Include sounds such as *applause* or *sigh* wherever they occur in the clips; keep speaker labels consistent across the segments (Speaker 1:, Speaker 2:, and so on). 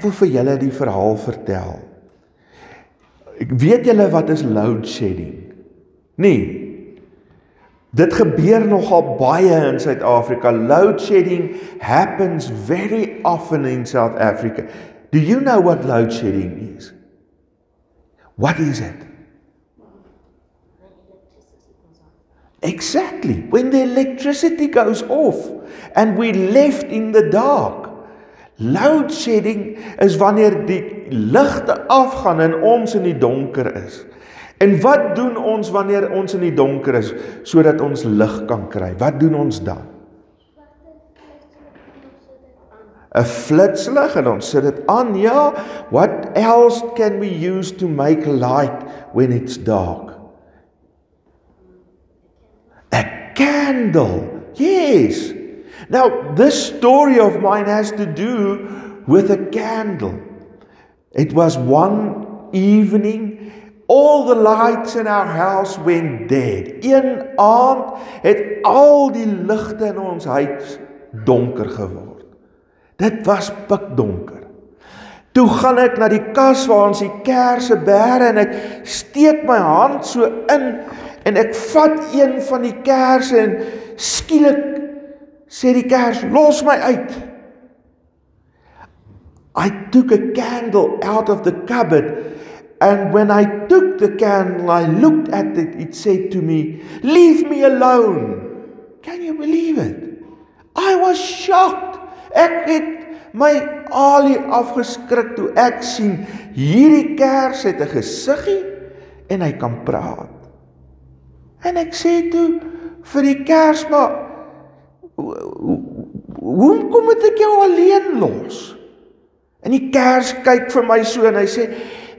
Speaker 1: Ek wil vir julle die verhaal vertel. Ek weet julle wat is load shedding? Nee. Dit gebeur nogal baie in Suid-Afrika. Load shedding happens very often in South Africa. Do you know what load shedding is? What is it? Exactly. When the electricity goes off and we left in the dark. Load shedding is wanneer die ligte afgaan en ons in die donker is. En wat doen ons wanneer ons in die donker is sodat ons lig kan kry? Wat doen ons dan? 'n Flitslig en ons sit dit aan. Ja, what else can we use to make light when it's dark? A candle. Yes. Now, this story of mine has to do with a candle. It was one evening, all the lights in our house went dead. Een aand het al die ligte in ons huis donker geword. Dit was pikdonker. Toe gaan ek na die kas waar ons die kersse bære en ek steek my hand so in en ek vat een van die kersse en skielik sê die kers los my uit. I took a candle out of the cupboard and when I took the candle I looked at it it said to me leave me alone. Can you believe it? I was shocked. Ek het my alie afgeskrik toe ek sien hierdie kers het 'n gesiggie en hy kan praat. En ek sê toe vir die kers maar Hoe kom dit ek jou alleen los? En die kers kyk vir my so en hy sê: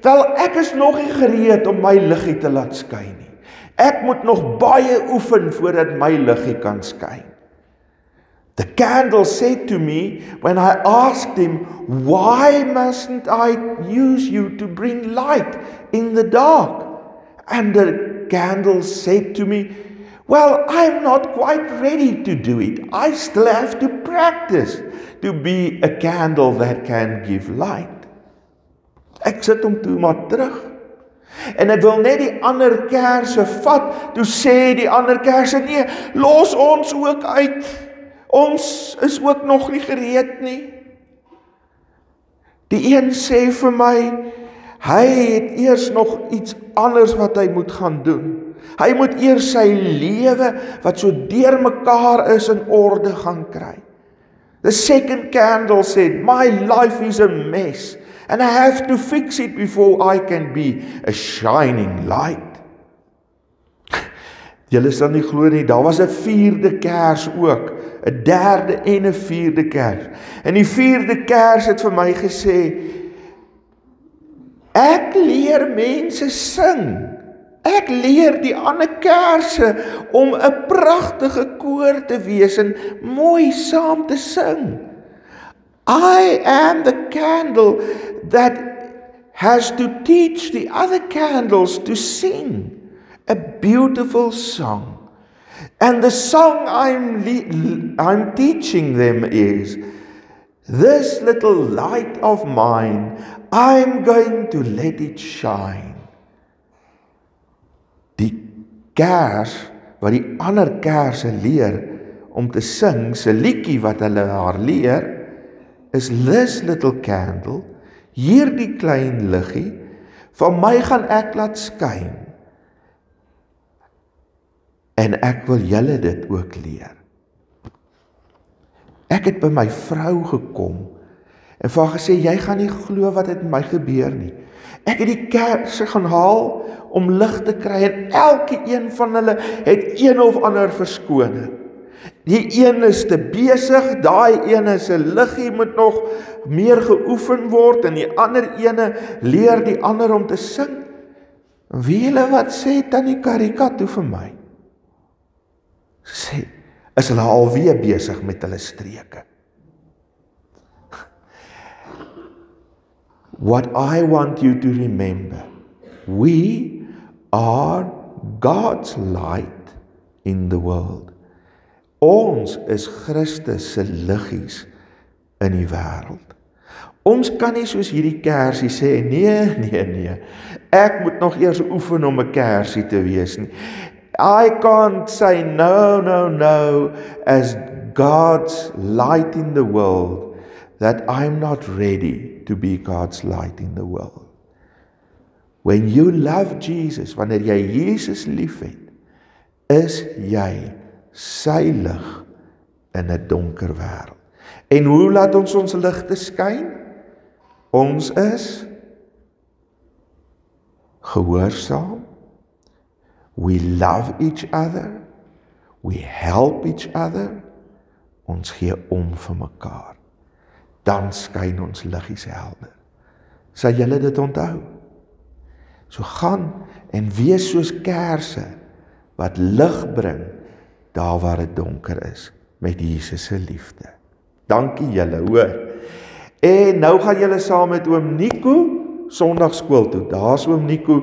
Speaker 1: "Wel, ek is nog nie gereed om my liggie te laat skyn nie. Ek moet nog baie oefen voordat my liggie kan skyn." The candle said to me when I asked him, "Why mustn't I use you to bring light in the dark?" And the candle said to me, Well, I'm not quite ready to do it. I still have to practice to be a candle that can give light. Ek sit hom toe maar terug. En ek wil net die ander kersse vat. Toe sê die ander kersse: "Nee, los ons ook uit. Ons is ook nog nie gereed nie." Die een sê vir my: "Hy het eers nog iets anders wat hy moet gaan doen." Hy moet eers sy lewe wat so deurmekaar is in orde gaan kry. The second candle said, "My life is a mess and I have to fix it before I can be a shining light." *laughs* Julle sal nie glo nie, daar was 'n vierde kers ook, 'n derde en 'n vierde kers. En die vierde kers het vir my gesê, "Ek leer mense sing." Ek leer die ander kersse om 'n pragtige koor te wees en mooi saam te sing. I am the candle that has to teach the other candles to sing a beautiful song. And the song I'm I'm teaching them is this little light of mine I'm going to let it shine kers wat die ander kerse leer om te sing se liedjie wat hulle haar leer is this little candle hierdie klein liggie van my gaan ek laat skyn. En ek wil julle dit ook leer. Ek het by my vrou gekom en vir haar gesê jy gaan nie glo wat het met my gebeur nie Ek het die kerse gaan haal om lig te kry en elke een van hulle het een of ander verskoning. Die een is te besig, daai een is 'n liggie moet nog meer geoefen word en die ander ene leer die ander om te sing. Wie hulle wat sê tannie Karikato vir my? Sê, is hulle alweer besig met hulle streke? What I want you to remember. We are God's light in the world. Ons is Christus se liggies in die wêreld. Ons kan nie soos hierdie kersie sê nee, nee, nee. Ek moet nog eers oefen om 'n kersie te wees nie. I can't say no, no, no as God's light in the world that I'm not ready to be God's light in the world. When you love Jesus, wanneer jy Jesus liefhet, is jy sy lig in 'n donker wêreld. En hoe laat ons ons ligte skyn? Ons is gehoorsaam. We love each other. We help each other. Ons gee om vir mekaar. Dan skyn ons liggies helder. Sal julle dit onthou? So gaan en wees soos kersse wat lig bring daar waar dit donker is met Jesus se liefde. Dankie julle, hoor. En nou gaan julle saam met oom Nico Sondagskool toe. Daar's oom Nico.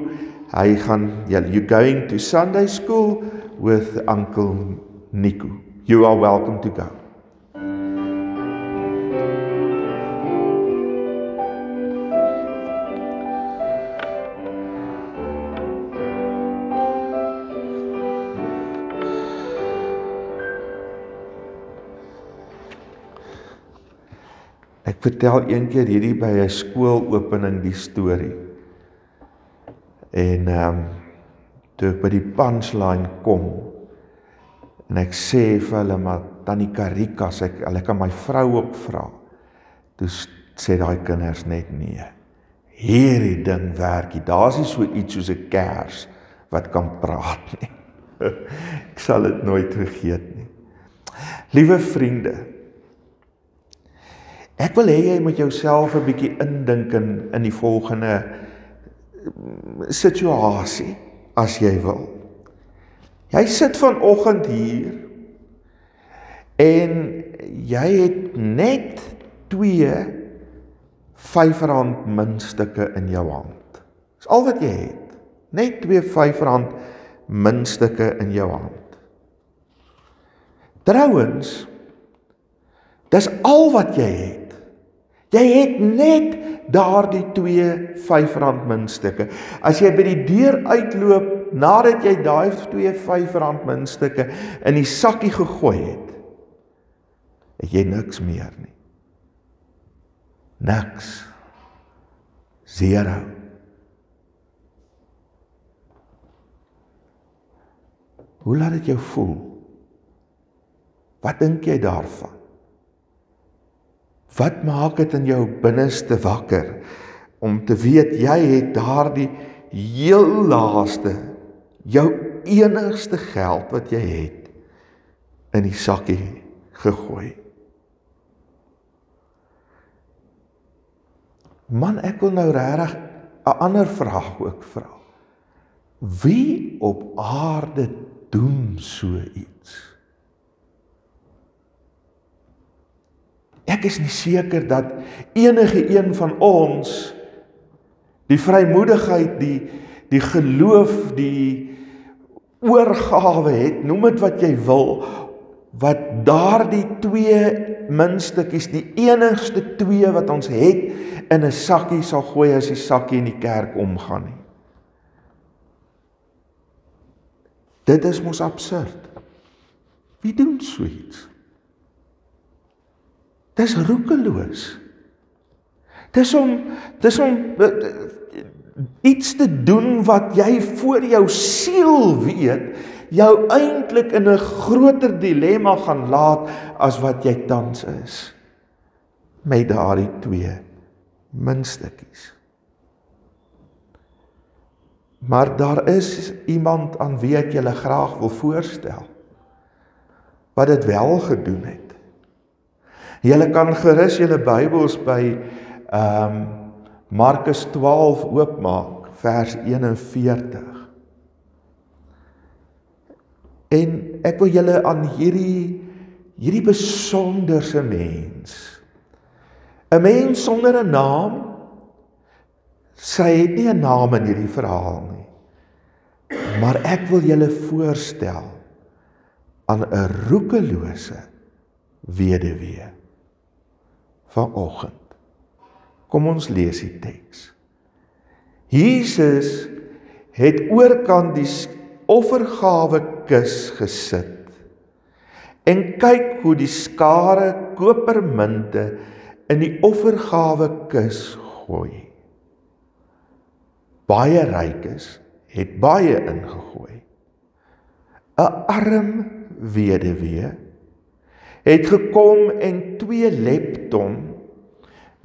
Speaker 1: Hy gaan julle you going to Sunday school with Uncle Nico. You are welcome to go. Ek vertel een keer hierdie by 'n skoolopening die storie. En ehm um, toe ek by die punchline kom en ek sê vir hulle maar tannie Karika sê ek hulle kan my vrou ook vra. Toe sê daai kinders net nee. Hierdie ding werk nie. Daar's nie so iets soos 'n kers wat kan praat nie. *laughs* ek sal dit nooit vergeet nie. Liewe vriende, Ek wil hê jy moet jouself 'n bietjie indink in in die volgende mm, situasie as jy wil. Jy sit vanoggend hier en jy het net twee R5 muntstukke in jou hand. Dis al wat jy het. Net twee R5 muntstukke in jou hand. Trouwens, dis al wat jy het. Jy het net daardie twee R5 muntstukke. As jy by die deur uitloop nadat jy daai twee R5 muntstukke in die sakkie gegooi het, het jy niks meer nie. Niks. Zero. Hoe laat dit jou voel? Wat dink jy daarvan? Wat maak dit in jou binneste wakker om te weet jy het daardie heel laaste jou enigste geld wat jy het in die sakkie gegooi. Man, ek wil nou regtig 'n ander vraag ook vra. Wie op aarde doen so iets? Ek is nie seker dat enige een van ons die vrymoedigheid, die die geloof, die oorgawe het, noem dit wat jy wil, wat daardie twee muntstukkies, die enigste twee wat ons het in 'n sakkie sal gooi as die sakkie in die kerk omgaan nie. Dit is mos absurd. Wie doen so iets? Dis roekeloos. Dis om dis om iets te doen wat jy voor jou siel weet jou eintlik in 'n groter dilemma gaan laat as wat jy tans is met daardie twee minstukkies. Maar daar is iemand aan wie ek julle graag wil voorstel wat dit wel gedoen het. Julle kan gerus julle Bybels by ehm um, Markus 12 oopmaak vers 41. En ek wil julle aan hierdie hierdie besonderse mens 'n mens sonder 'n naam sy het nie 'n naam in hierdie verhaal nie. Maar ek wil julle voorstel aan 'n roekelose weduwee vanoggend. Kom ons lees die teks. Jesus het oorkant die offergawe kus gesit en kyk hoe die skare kopermunte in die offergawe kus gooi. Baie rykes het baie ingegooi. 'n Arm weduwee het gekom en 2 lepton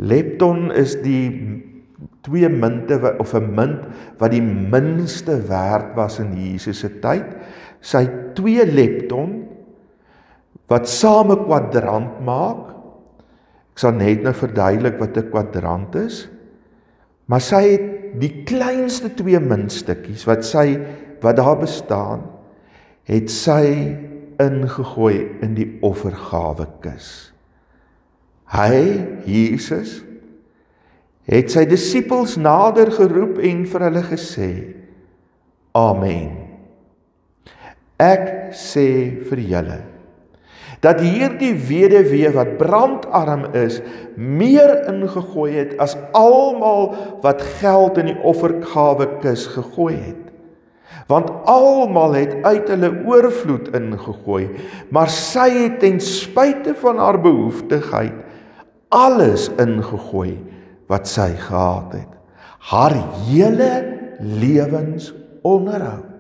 Speaker 1: lepton is die twee munte of 'n munt wat die minste werd was in Jesus se tyd. Sy 2 lepton wat same kwadrant maak. Ek sal net nou verduidelik wat 'n kwadrant is. Maar sy het die kleinste twee muntstukkies wat sy wat daar bestaan, het sy ingegooi in die offergawe kus. Hy, Jesus, het sy disippels nader geroep en vir hulle gesê: Amen. Ek sê vir julle dat hierdie weduwee wat brandarm is, meer ingegooi het as almal wat geld in die offergawe kus gegooi het. Want almal het uit hulle oorvloed ingegooi, maar sy het ten spyte van haar behoeftigheid alles ingegooi wat sy gehad het. Haar hele lewensonderhoud.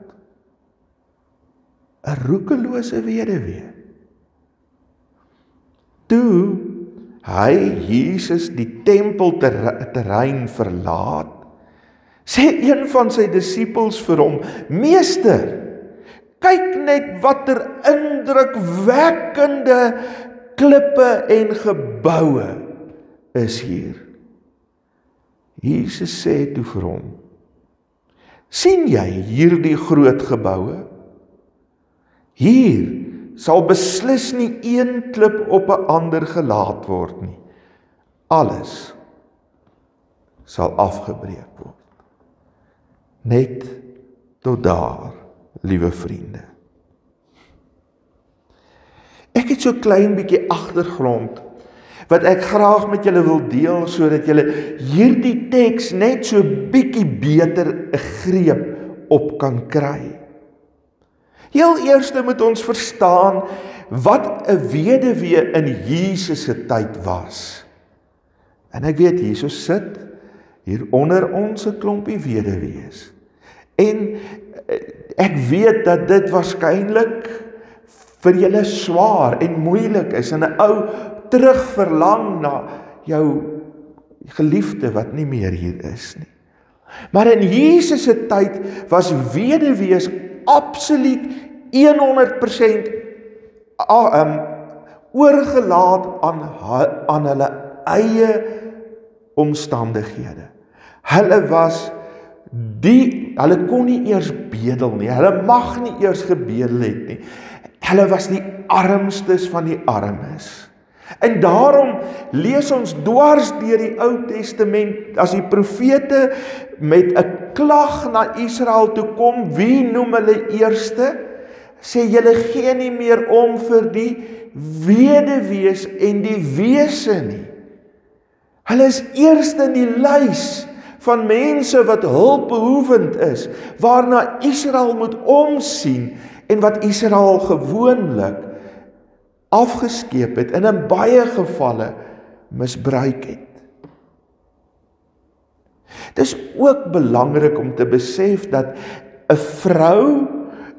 Speaker 1: 'n Roekelose weduwee. Toe hy Jesus die tempelterrein verlaat, sê een van sy disippels vir hom: "Meester, kyk net watter indrukwekkende klippe en geboue is hier." Jesus sê toe vir hom: "sien jy hierdie groot geboue? Hier sal beslis nie een klip op 'n ander gelaat word nie. Alles sal afgebreek word. Net tot daar, liewe vriende. Ek het so klein bietjie agtergrond wat ek graag met julle wil deel sodat julle hierdie teks net so bietjie beter 'n greep op kan kry. Heel eerste moet ons verstaan wat 'n weduwee in Jesus se tyd was. En ek weet Jesus sit hier onder ons 'n klompie weduwees. En eh, ek weet dat dit waarskynlik vir julle swaar en moeilik is en 'n ou terugverlang na jou geliefde wat nie meer hier is nie. Maar in Jesus se tyd was weduwees absoluut 100% um oorgelaat aan aan hulle eie omstandighede. Hulle was die hulle kon nie eers bedel nie. Hulle mag nie eers gebedel het nie. Hulle was die armstes van die armes. En daarom lees ons dwars deur die Ou Testament as die profete met 'n klag na Israel toe kom, wie noem hulle eerste? Sê julle gee nie meer om vir die weduwees en die wese nie. Hulle is eerste in die lys van mense wat hulpbehoevend is, waarna Israel moet omsien en wat Israel gewoonlik afgeskeep het en in baie gevalle misbruik het. Dis ook belangrik om te besef dat 'n vrou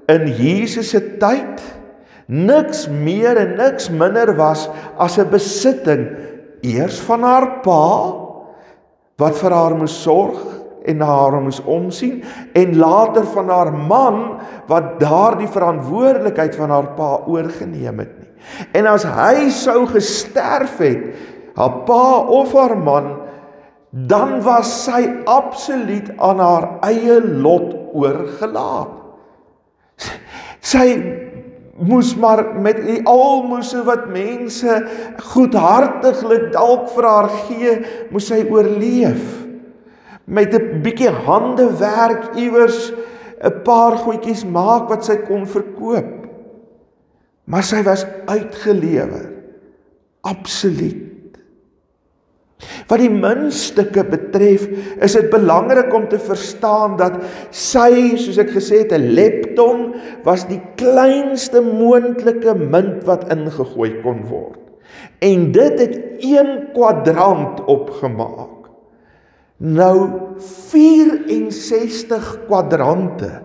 Speaker 1: in Jesus se tyd niks meer en niks minder was as 'n besitting eers van haar pa wat vir haar moes sorg en na haar moes omsien en later van haar man wat daardie verantwoordelikheid van haar pa oorgeneem het nie. En as hy sou gesterf het, haar pa of haar man, dan was sy absoluut aan haar eie lot oorgelaat. Sy moes maar met die almoses wat mense goedhartiglik dalk vir haar gee, moes sy oorleef. Met 'n bietjie handewerk iewers 'n paar goedjies maak wat sy kon verkoop. Maar sy was uitgelewer. Absoluut. Wat die muntstukke betref, is dit belangrik om te verstaan dat sy, soos ek gesê het, 'n lepton was die kleinste moontlike munt wat ingegooi kon word. En dit het 1 kwadrant opgemaak. Nou 64 kwadrante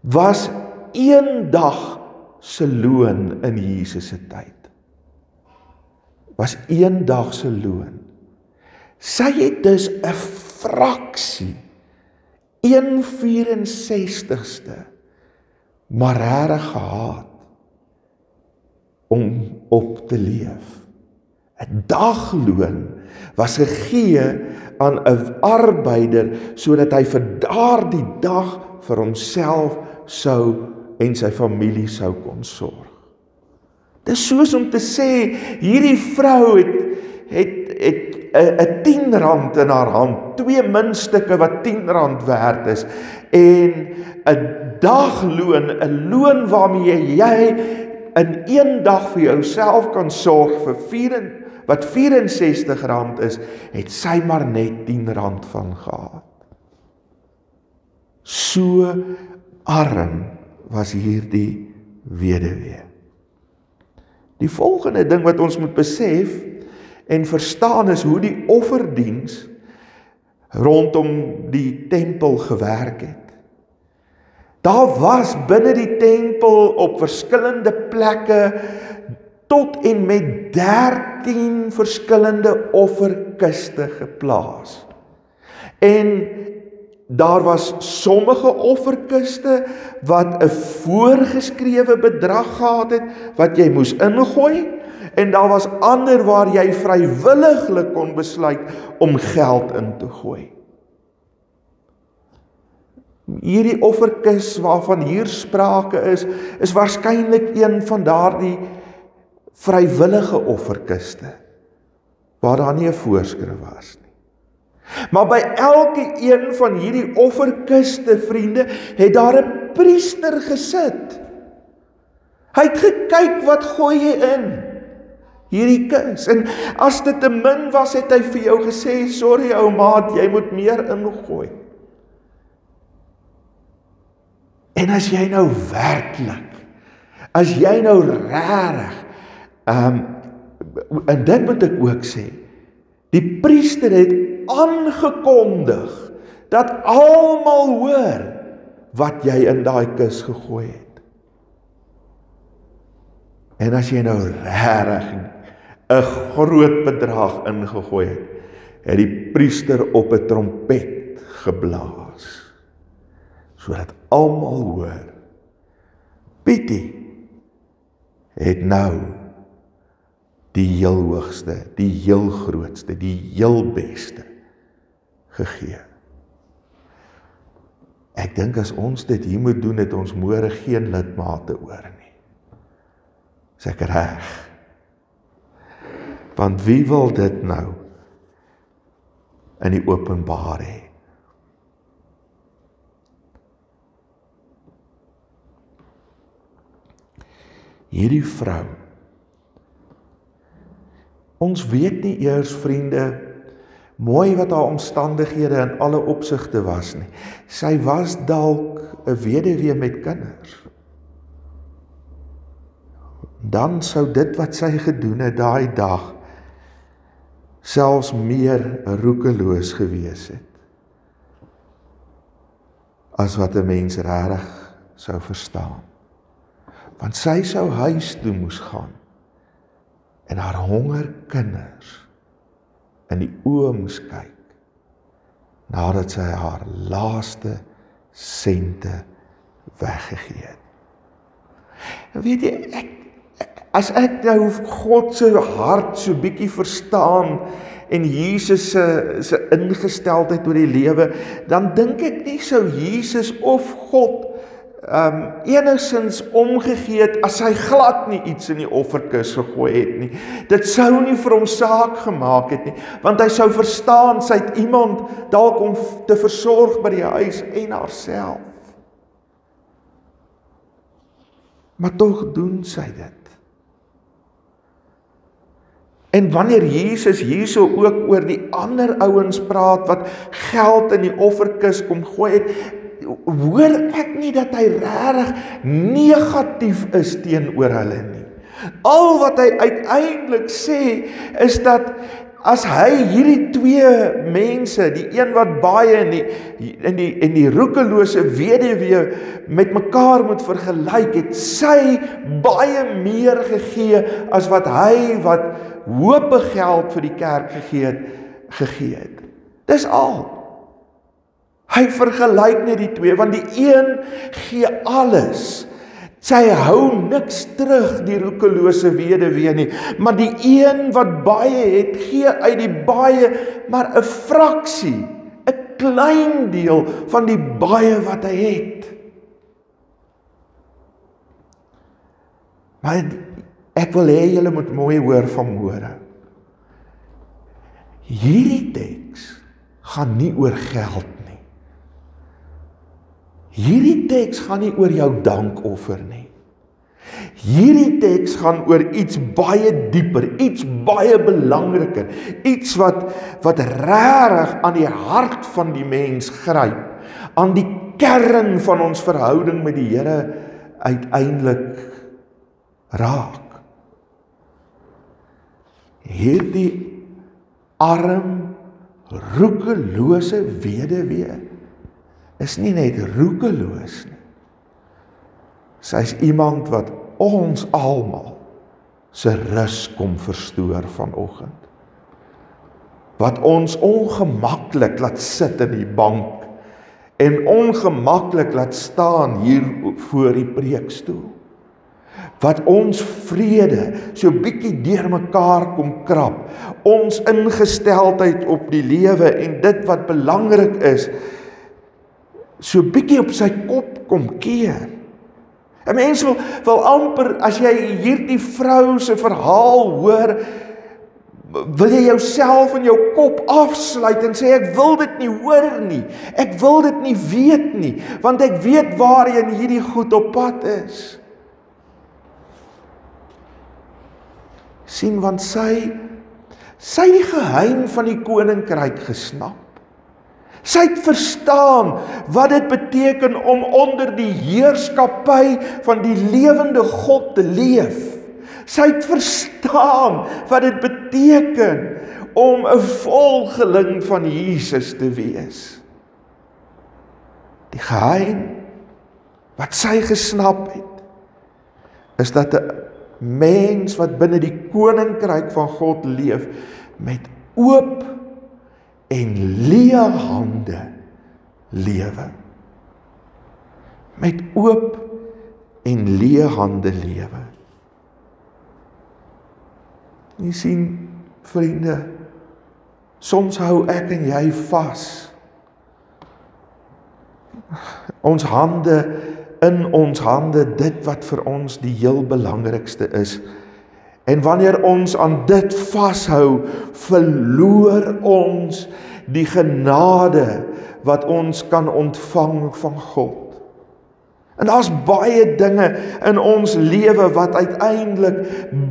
Speaker 1: was een dag se loon in Jesus se tyd. Was een dag se loon. Sy het dus 'n fraksie 1/64ste maar reg gehad om op te leef. 'n Dagloon was gegee aan 'n arbeider sodat hy vir daardie dag vir homself sou en sy familie sou kon sorg. Dis soos om te sê hierdie vrou het 'n 10 rand in haar hand, twee muntstukke wat 10 rand werd is en 'n dagloon, 'n loon waarmee jy in een dag vir jouself kan sorg vir 4 wat 64 rand is, het sy maar net 10 rand van gehad. So arm was hierdie weduwee. Die volgende ding wat ons moet besef en verstaan is hoe die offerdiens rondom die tempel gewerk het. Daar was binne die tempel op verskillende plekke tot en met 13 verskillende offerkiste geplaas. En daar was sommige offerkiste wat 'n voorgeskrewe bedrag gehad het wat jy moes ingooi en daar was ander waar jy vrywilliglik kon besluit om geld in te gooi. Hierdie offerkis waarvan hier sprake is, is waarskynlik een van daardie vrywillige offerkiste waar daar nie 'n voorskrif was nie. Maar by elke een van hierdie offerkiste, vriende, het daar 'n priester gesit. Hy het gekyk wat gooi jy in? Hierdie kus. En as dit te min was, het hy vir jou gesê, "Sorry ou maat, jy moet meer ingooi." En as jy nou werklik as jy nou regtig ehm um, en dit moet ek ook sê, die priester het aangekondig dat almal hoor wat jy in daai kus gegooi het. En as jy nou regtig 'n groot bedrag ingegooi het, het die priester op 'n trompet geblaas sodat almal hoor. Pietie het nou die heel hoogste, die heel grootste, die heel beste gegee. Ek dink as ons dit hier moet doen, het ons môre geen lidmate oor nie. Seker reg. Want wie wil dit nou in die openbaar hê? Hierdie vrou Ons weet nie eers vriende mooi wat haar omstandighede in alle opsigte was nie. Sy was dalk 'n weduwee met kinders. Dan sou dit wat sy gedoen het daai dag selfs meer roekeloos gewees het as wat 'n mens regtig sou verstaan. Want sy sou huis toe moes gaan en haar honger kinders in die oë moes kyk nadat sy haar laaste sente weggegee het. En weet jy ek As ek nou God se hart so bietjie verstaan en Jesus se se ingesteldheid oor die lewe, dan dink ek nie sou Jesus of God um enigsins omgegee het as hy glad nie iets in die offerkis gegooi het nie. Dit sou nie vir hom saak gemaak het nie, want hy sou verstaan sy het iemand dalk om te versorg by die huis en haarself. Maar tog doen sy dit. En wanneer Jesus hierso ook oor die ander ouens praat wat geld in die offerkis kom gooi het, hoor ek nie dat hy regtig negatief is teenoor hulle nie. Al wat hy uiteindelik sê is dat as hy hierdie twee mense, die een wat baie in die in die en die roekelose weduwee met mekaar moet vergelyk, het sy baie meer gegee as wat hy wat hoop geld vir die kerk gegee het gegee het. Dis al. Hy vergelyk net die twee want die een gee alles Sy hou niks terug die roekelose weduwee nie, maar die een wat baie het, gee uit die baie maar 'n fraksie, 'n klein deel van die baie wat hy het. Maar ek wil hê julle moet mooi hoor van môre. Hierdie teks gaan nie oor geld Hierdie teks gaan nie oor jou dankoffer nie. Hierdie teks gaan oor iets baie dieper, iets baie belangriker, iets wat wat regtig aan die hart van die mens gryp, aan die kern van ons verhouding met die Here uiteindelik raak. Hierdie arm roekelose weduwee is nie net roekeloos nie. Sy's iemand wat ons almal se rus kom verstoor vanoggend. Wat ons ongemaklik laat sit in die bank en ongemaklik laat staan hier voor die preekstoel. Wat ons vrede so bietjie deurmekaar kom krap. Ons ingesteldheid op die lewe en dit wat belangrik is so bietjie op sy kop kom keer. 'n Mens wil wil amper as jy hierdie vrou se verhaal hoor, wil jy jouself in jou kop afsluit en sê ek wil dit nie hoor nie. Ek wil dit nie weet nie, want ek weet waarheen hierdie goed op pad is. Sien want sy sy die geheim van die koninkryk gesnap. Sy het verstaan wat dit beteken om onder die heerskappy van die lewende God te leef. Sy het verstaan wat dit beteken om 'n volgeling van Jesus te wees. Die geheim wat sy gesnap het is dat 'n mens wat binne die koninkryk van God leef met oop en leë hande lewe. Met oop en leë hande lewe. Jy sien vriende, soms hou ek en jy vas. Ons hande in ons hande dit wat vir ons die heel belangrikste is. En wanneer ons aan dit vashou, verloor ons die genade wat ons kan ontvang van God. En daar's baie dinge in ons lewe wat uiteindelik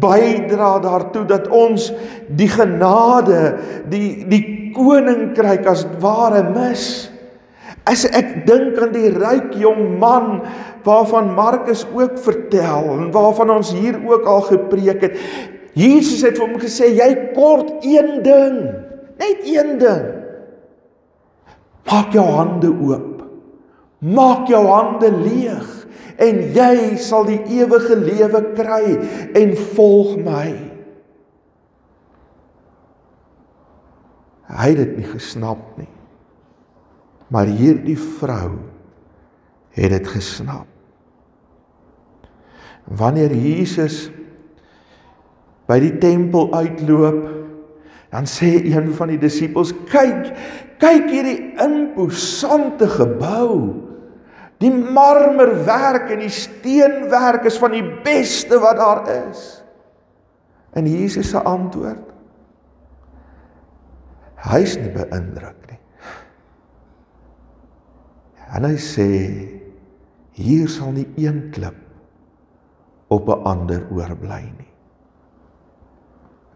Speaker 1: bydra daartoe dat ons die genade, die die koninkryk as ware mis. As ek dink aan die ryk jong man waarvan Markus ook vertel en waarvan ons hier ook al gepreek het. Jesus het vir hom gesê jy kort een ding, net een ding. Maak jou hande oop. Maak jou hande leeg en jy sal die ewige lewe kry en volg my. Hy het dit nie gesnap nie. Maar hierdie vrou het dit gesnap. Wanneer Jesus by die tempel uitloop, dan sê een van die disippels: "Kyk, kyk hierdie imposante gebou. Die marmerwerk en die steenwerk is van die beste wat daar is." En Jesus se antwoord: Hy's nie beïndruk. En hy sê hier sal nie een klip op 'n ander oorbly nie.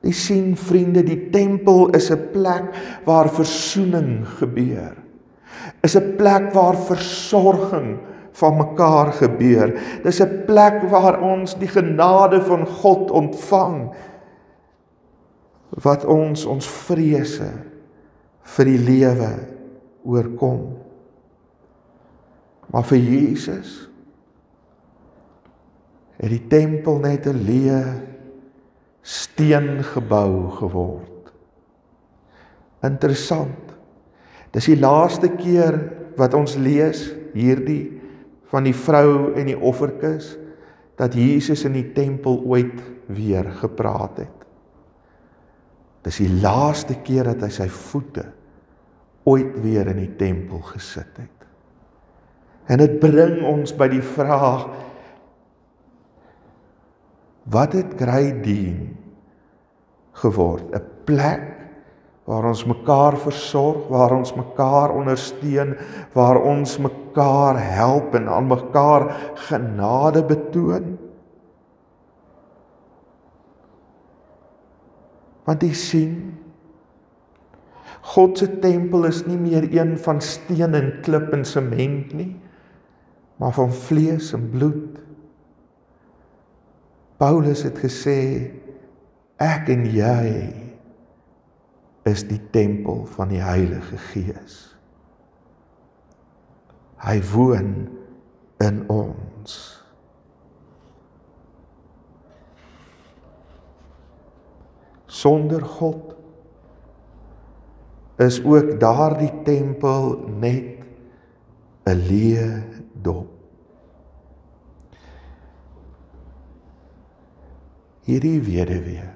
Speaker 1: Die sien vriende, die tempel is 'n plek waar versoening gebeur. Is 'n plek waar versorging van mekaar gebeur. Dis 'n plek waar ons die genade van God ontvang wat ons ons vrese vir die lewe oorkom. Maar vir Jesus het die tempel net 'n leë steengebou geword. Interessant. Dis die laaste keer wat ons lees hierdie van die vrou en die offerkis dat Jesus in die tempel ooit weer gepraat het. Dis die laaste keer dat hy sy voete ooit weer in die tempel gesit het. En dit bring ons by die vraag wat het Grydien geword? 'n Plek waar ons mekaar versorg, waar ons mekaar ondersteun, waar ons mekaar help en aan mekaar genade betoon. Want jy sien God se tempel is nie meer een van steen en klip en sement nie, maar van vlees en bloed. Paulus het gesê ek en jy is die tempel van die Heilige Gees. Hy woon in ons. Sonder God is ook daardie tempel net 'n leë dop. Hierdie weduwee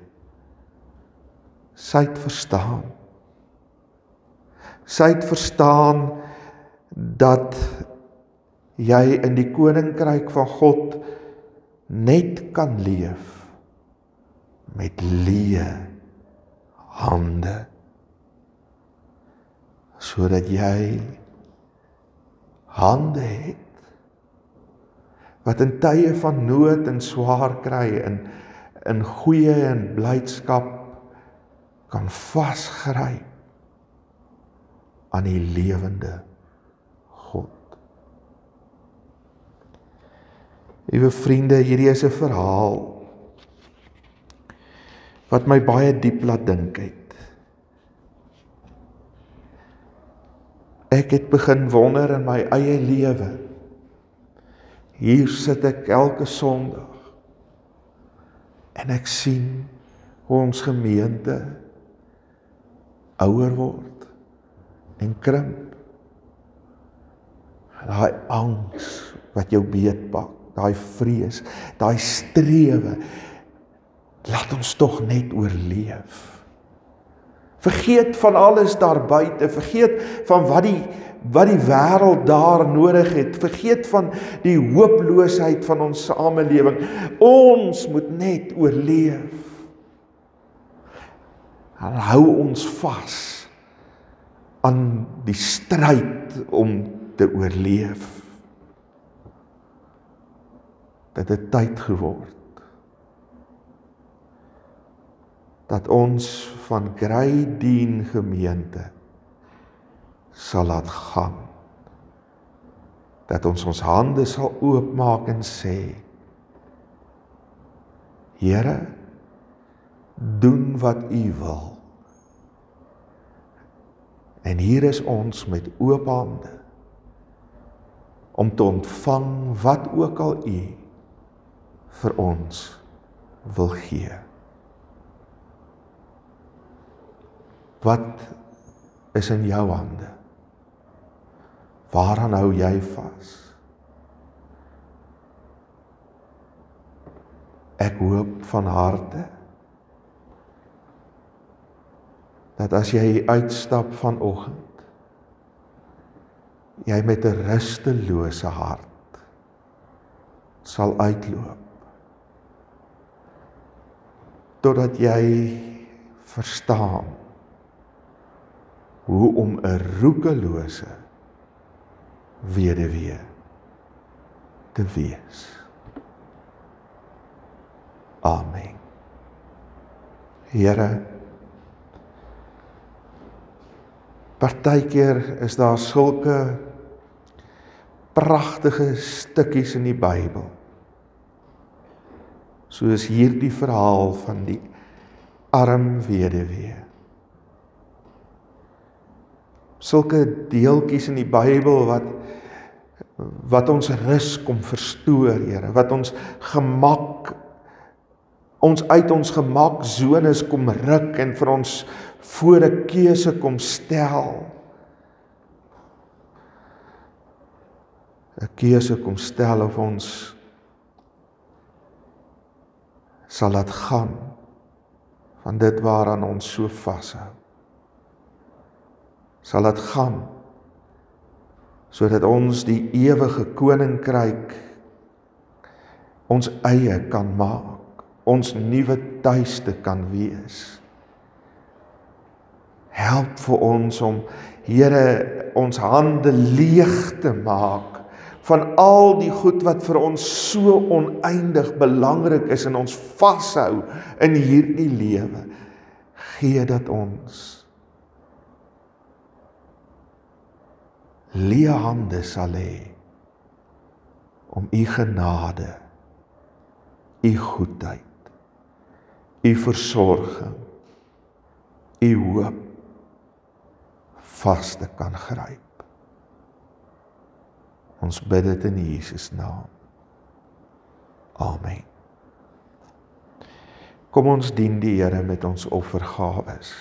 Speaker 1: sy het verstaan. Sy het verstaan dat jy in die koninkryk van God net kan leef met leë hande sodat jy hande het wat in tye van nood en swaar kry in in goeie en blydskap kan vasgryp aan die lewende God. Liewe vriende, hierdie is 'n verhaal wat my baie diep laat dink het. Ek het begin wonder in my eie lewe. Hier sit ek elke Sondag en ek sien hoe ons gemeente ouer word en krimp. Daai angs wat jou beetpak, daai vrees, daai strewe laat ons tog net oorleef. Vergeet van alles daar buite, vergeet van wat die wat die wêreld daar nodig het. Vergeet van die hooploosheid van ons samelewing. Ons moet net oorleef. En hou ons vas aan die stryd om te oorleef. Dit het tyd geword dat ons van Grydien gemeente sal laat gaan. Dat ons ons hande sal oopmaak en sê: Here, doen wat U wil. En hier is ons met oop hande om te ontvang wat ook al U vir ons wil gee. Wat is in jou hande? Waaraan hou jy vas? Ek hoop van harte dat as jy uitstap vanoggend jy met 'n rustelose hart sal uitloop totdat jy verstaan hoe om 'n roekelose weduwee te wees. Amen. Here Partykeer is daar sulke pragtige stukkies in die Bybel. Soos hierdie verhaal van die arm weduwee. Sulke deeltjies in die Bybel wat wat ons rus kom verstoor, Here, wat ons gemak ons uit ons gemak zones kom ruk en vir ons voor 'n keuse kom stel. 'n keuse kom stel of ons sal laat gaan van dit waaraan ons so vashou. Sal dit gaan sodat ons die ewige koninkryk ons eie kan maak, ons nuwe tuiste kan wees. Help vir ons om Here ons hande leeg te maak van al die goed wat vir ons so oneindig belangrik is en ons vashou in hierdie lewe. Gee dat ons leë hande sal hê om u genade, u goedheid, u versorging, u hoop vas te kan gryp. Ons bid dit in Jesus naam. Amen. Kom ons dien die Here met ons offergawes.